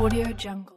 Audio Jungle.